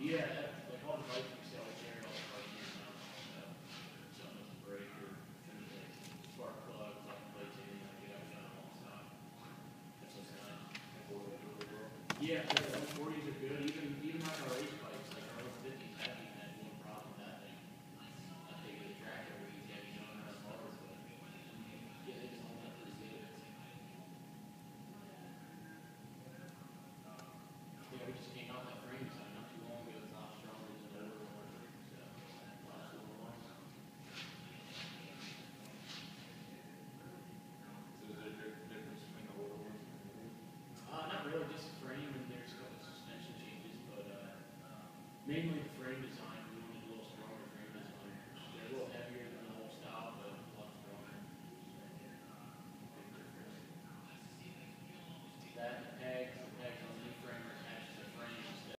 Yeah, they call it bike cell cherry all the time, now, something with a brake or spark plug, like plates in, I get out of all the time. That's what's nice. Yeah, the forties are good, even, even like our eight mainly the frame design